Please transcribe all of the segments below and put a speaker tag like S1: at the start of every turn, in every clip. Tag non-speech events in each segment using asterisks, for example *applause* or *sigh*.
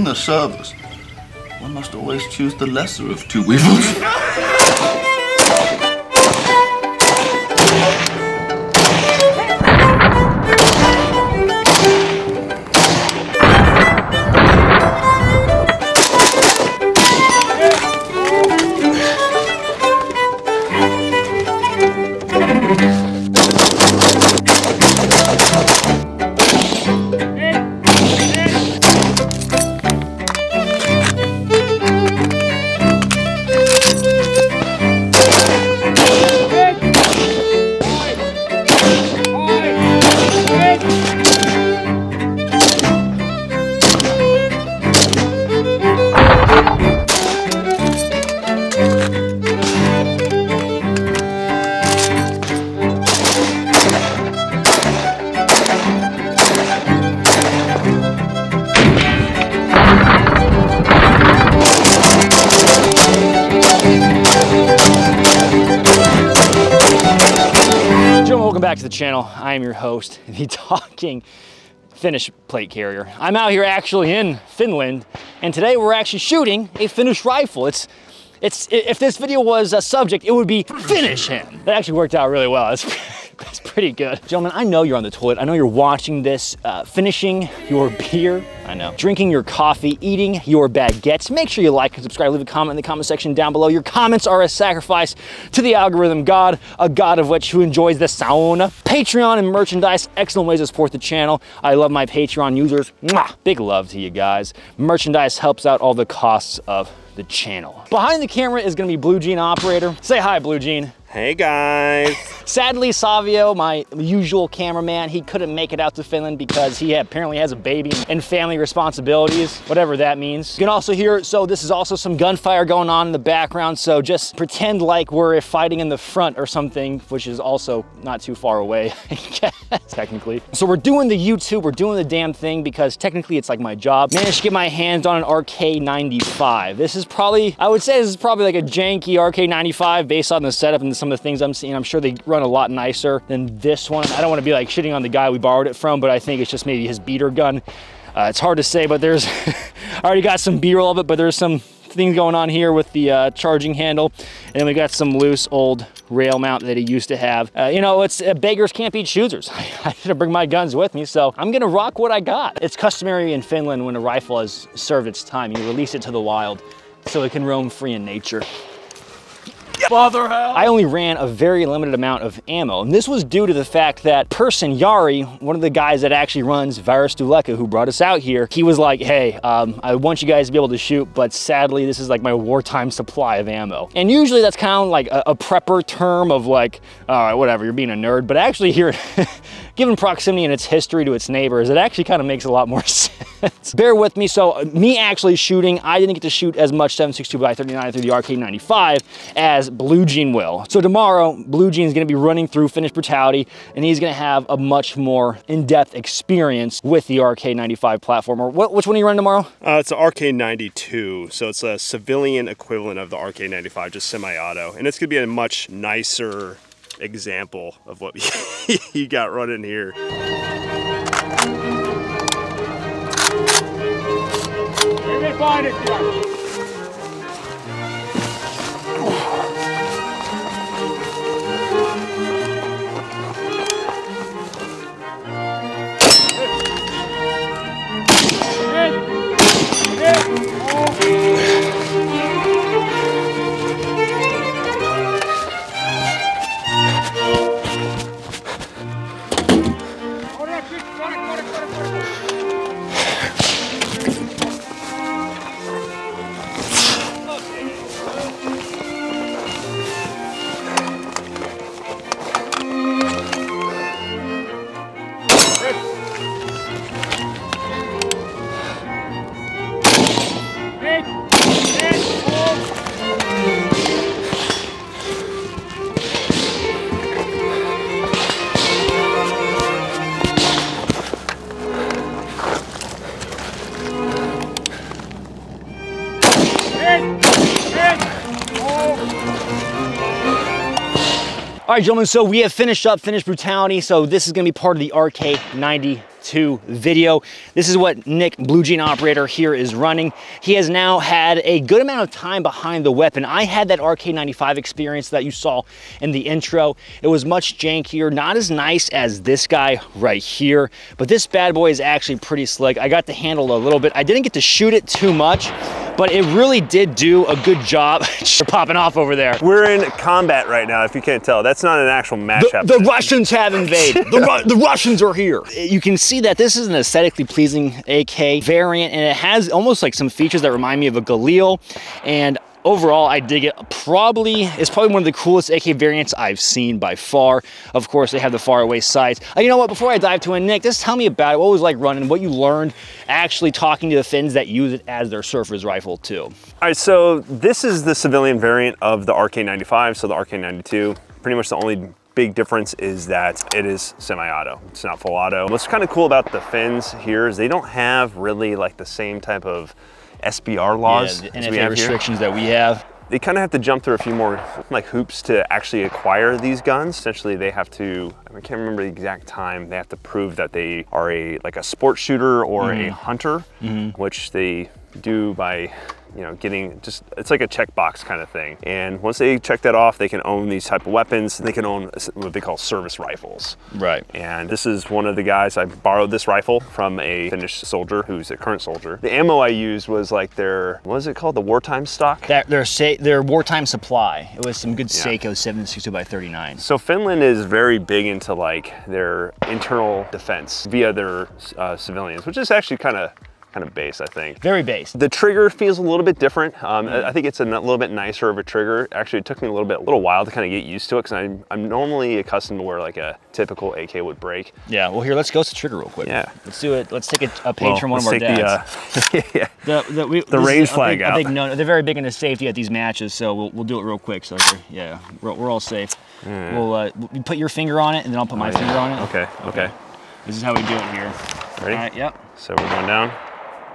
S1: in the service, one must always choose the lesser of two evils. *laughs*
S2: back to the channel. I am your host, *laughs* the talking Finnish plate carrier. I'm out here actually in Finland, and today we're actually shooting a Finnish rifle. It's it's if this video was a subject, it would be Finnish him. That actually worked out really well. *laughs* *laughs* It's, pretty good. Gentlemen, I know you're on the toilet. I know you're watching this, uh, finishing your beer. I know. Drinking your coffee, eating your baguettes. Make sure you like and subscribe. Leave a comment in the comment section down below. Your comments are a sacrifice to the algorithm god, a god of which who enjoys the sauna. Patreon and merchandise, excellent ways to support the channel. I love my Patreon users. Mwah! Big love to you guys. Merchandise helps out all the costs of the channel. Behind the camera is gonna be Blue Jean operator. Say hi, Blue Jean.
S3: Hey guys.
S2: Sadly, Savio, my usual cameraman, he couldn't make it out to Finland because he apparently has a baby and family responsibilities, whatever that means. You can also hear, so this is also some gunfire going on in the background, so just pretend like we're fighting in the front or something, which is also not too far away, *laughs* technically. So we're doing the YouTube, we're doing the damn thing because technically it's like my job. Managed to get my hands on an RK95. This is probably, I would say this is probably like a janky RK95 based on the setup and the some of the things I'm seeing. I'm sure they run a lot nicer than this one. I don't want to be like shitting on the guy we borrowed it from, but I think it's just maybe his beater gun. Uh, it's hard to say, but there's, *laughs* I already got some B-roll of it, but there's some things going on here with the uh, charging handle. And then we got some loose old rail mount that he used to have. Uh, you know, it's uh, beggars can't be choosers. *laughs* I didn't bring my guns with me, so I'm gonna rock what I got. It's customary in Finland when a rifle has served its time, you release it to the wild so it can roam free in nature.
S3: Father hell.
S2: I only ran a very limited amount of ammo. And this was due to the fact that person Yari, one of the guys that actually runs Varusteleka, who brought us out here, he was like, hey, um, I want you guys to be able to shoot, but sadly, this is like my wartime supply of ammo. And usually that's kind of like a, a prepper term of like, all right, whatever, you're being a nerd. But actually here, *laughs* given proximity and its history to its neighbors, it actually kind of makes a lot more *laughs* sense. Bear with me. So uh, me actually shooting, I didn't get to shoot as much 7.62 by 39 through the RK95 as Blue Jean will. So tomorrow, Blue Jean is gonna be running through Finnish Brutality and he's gonna have a much more in-depth experience with the RK95 platform. Or what, which one are you running tomorrow?
S3: Uh, it's the RK92, so it's a civilian equivalent of the RK95, just semi-auto. And it's gonna be a much nicer example of what *laughs* you got running here.
S4: find it.
S2: これこれこれこれこれ All right, gentlemen, so we have finished up Finnish Brutality. So this is gonna be part of the RK95 to video. This is what Nick, Blue Jean operator here is running. He has now had a good amount of time behind the weapon. I had that RK95 experience that you saw in the intro. It was much jankier, not as nice as this guy right here, but this bad boy is actually pretty slick. I got to handle a little bit. I didn't get to shoot it too much, but it really did do a good job. *laughs* You're popping off over there.
S3: We're in combat right now, if you can't tell. That's not an actual match
S2: The, the Russians have invaded. The, Ru- the Russians are here. You can see that this is an aesthetically pleasing AK variant, and it has almost like some features that remind me of a Galil. And overall, I dig it. Probably, it's probably one of the coolest AK variants I've seen by far. Of course, they have the far away sights. Uh, you know what? Before I dive to it, Nick, just tell me about it. What was like running? What you learned actually talking to the Finns that use it as their service rifle too.
S3: All right, so this is the civilian variant of the RK95, so the RK92. Pretty much the only big difference is that it is semi-auto. It's not full auto. What's kind of cool about the Finns here is they don't have really like the same type of SBR laws
S2: Yeah, the
S3: as we
S2: NFA
S3: have here.
S2: restrictions that we have.
S3: They kind of have to jump through a few more like hoops to actually acquire these guns. Essentially, they have to, I can't remember the exact time, they have to prove that they are a like a sports shooter or
S2: Mm-hmm.
S3: a hunter, which they do by you know getting just it's like a checkbox kind of thing and once they check that off they can own these type of weapons they can own what they call service rifles
S2: Right.
S3: and this is one of the guys I borrowed this rifle from a Finnish soldier who's a current soldier. The ammo I used was like their what is it called? The wartime stock.
S2: That their their wartime supply. It was some good
S3: Yeah.
S2: SAKO 762 by 39.
S3: So Finland is very big into like their internal defense via their uh, civilians, which is actually kind of kind of base, I think.
S2: Very base.
S3: The trigger feels a little bit different. Um, I I think it's a little bit nicer of a trigger. Actually, it took me a little bit, a little while to kind of get used to it because I'm, I'm normally accustomed to where like a typical AK would break.
S2: Yeah. Well, here, let's go to trigger real quick.
S3: Yeah.
S2: Let's do it. Let's take a, a page
S3: Well,
S2: from one of our dads.
S3: the, uh, *laughs* yeah.
S2: The, the, we, is
S3: range flag
S2: big,
S3: out.
S2: Big no, they're very big into safety at these matches, so we'll, we'll do it real quick. So yeah, we're, we're all safe. We'll uh, you put your finger on it, and then I'll put my finger on it.
S3: Okay, okay.
S2: This is how we do it here.
S3: Ready?
S2: All right. Yep.
S3: So we're going down.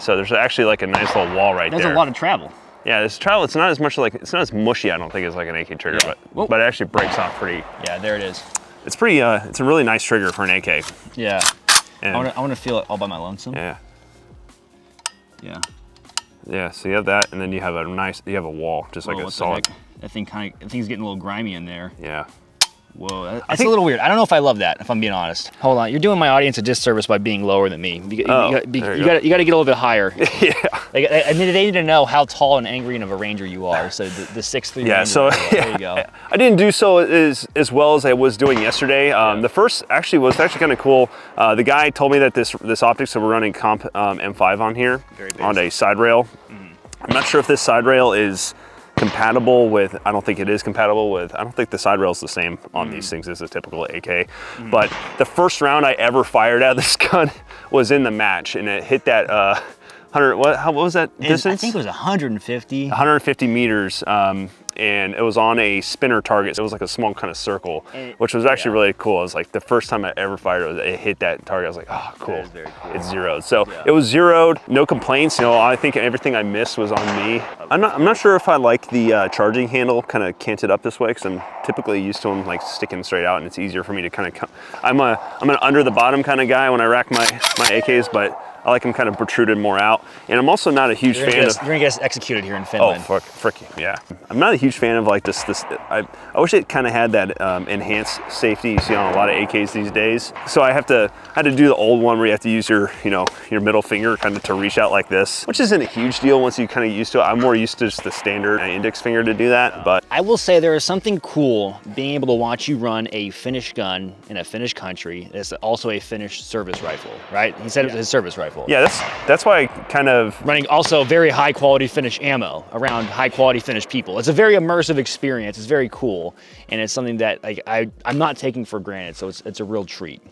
S3: So there's actually like a nice little wall right there.
S2: That's
S3: there.
S2: a lot of travel.
S3: Yeah, this travel, it's not as much like, it's not as mushy, I don't think, as like an AK trigger,
S2: Yeah.
S3: but
S2: Whoa.
S3: but it actually breaks off pretty.
S2: Yeah. There it is.
S3: It's pretty, uh, it's a really nice trigger for an AK.
S2: Yeah.
S3: And,
S2: I want to I feel it all by my lonesome.
S3: yeah,
S2: Yeah.
S3: yeah, so you have that, and then you have a nice, you have a wall, just like
S2: Whoa,
S3: a
S2: what
S3: solid.
S2: That thing kind of, that thing's getting a little grimy in there.
S3: Yeah.
S2: Whoa, that- that's
S3: think-
S2: a little weird. I don't know if I love that, if I'm being honest. Hold on, you're doing my audience a disservice by being lower than me. You, you,
S3: Oh,
S2: you, gotta, be-
S3: there you
S2: you
S3: go.
S2: gotta, you gotta get a little bit higher. *laughs*
S3: yeah.
S2: Like, I, I mean, they need to know how tall and angry and of a ranger you are. So the, the six three.
S3: Yeah, so
S2: there you go. *laughs*
S3: I didn't do so as, as well as I was doing yesterday. Um, The first actually was actually kind of cool. Uh, the guy told me that this this optics that we're running comp um, M5 on here
S2: Very
S3: on a side rail. I'm not sure if this side rail is compatible with, I don't think it is compatible with, I don't think the side rail is the same on these things as a typical AK. But the first round I ever fired out of this *laughs* gun was in the match and it hit that uh, 100, what, how, what was that distance?
S2: I think it was 150.
S3: 150 meters, um, and it was on a spinner target. So it was like a small kind of circle,
S2: And-
S3: which was actually
S2: yeah.
S3: really cool. It was like the first time I ever fired it, it hit that target. I was like, oh, cool.
S2: cool.
S3: It's zeroed. So it was zeroed, no complaints. You know, I think everything I missed was on me. I'm not, I'm not sure if I like the uh, charging handle kind of canted up this way because I'm typically used to them like sticking straight out, and it's easier for me to kind of. I'm a I'm an under the bottom kind of guy when I rack my my AKs, but. I like them kind of protruded more out, and I'm also not a huge fan
S2: get
S3: of.
S2: you're gonna get us executed here in
S3: Oh,
S2: Finland.
S3: fuck, frick, yeah. I'm not a huge fan of like this, this, I, I wish it kind of had that um, enhanced safety you see on a lot of AKs these days. So I have to, I had to do the old one where you have to use your, you know, your middle finger kind of to reach out like this, which isn't a huge deal once you kind of used to it. I'm more used to just the standard index finger to do that, but
S2: I will say there is something cool being able to watch you run a Finnish gun in a Finnish country. It's also a Finnish service rifle, right? He said it was his service rifle.
S3: Yeah, that's, that's why I kind of,
S2: running also very high quality Finnish ammo around high quality Finnish people. It's a very immersive experience. It's very cool, and it's something that like I I'm not taking for granted. So it's it's a real treat.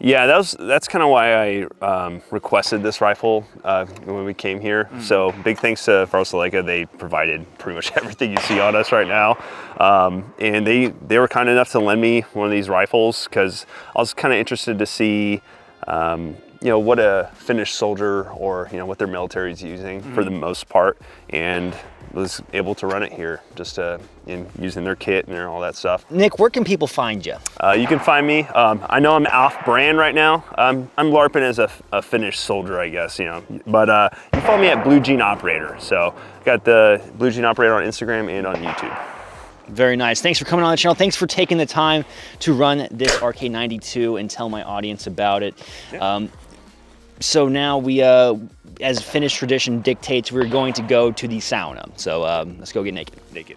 S3: Yeah, that was that's kind of why I um, requested this rifle uh, when we came here. So big thanks to Varusteleka. They provided pretty much *laughs* everything you see on us right now, um, and they they were kind enough to lend me one of these rifles because I was kind of interested to see. Um, you know what a Finnish soldier or you know what their military is using for the most part, and was able to run it here just uh, in using their kit and all that stuff.
S2: Nick, where can people find you?
S3: Uh, you can find me. Um, I know I'm off brand right now. Um, I'm LARPing as a, a Finnish soldier, I guess, you know. But uh, you can follow me at Blue Jean Operator. So got the Blue Jean Operator on Instagram and on YouTube.
S2: Very nice. Thanks for coming on the channel. Thanks for taking the time to run this RK92 and tell my audience about it. Um, so now we, uh, as Finnish tradition dictates, we're going to go to the sauna. So um, let's go get naked.
S3: Naked.